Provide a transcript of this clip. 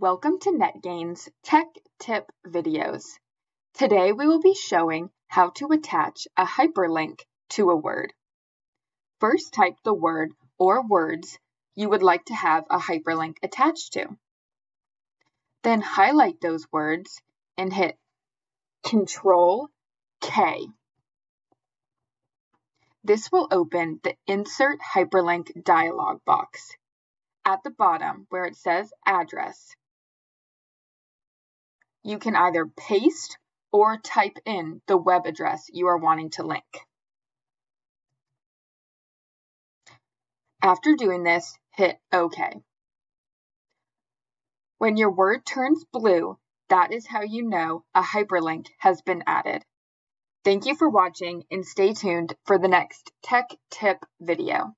Welcome to NetGain's Tech Tip videos. Today we will be showing how to attach a hyperlink to a word. First type the word or words you would like to have a hyperlink attached to. Then highlight those words and hit Control K. This will open the Insert Hyperlink dialog box. At the bottom where it says Address, you can either paste or type in the web address you are wanting to link. After doing this, hit OK. When your word turns blue, that is how you know a hyperlink has been added. Thank you for watching and stay tuned for the next tech tip video.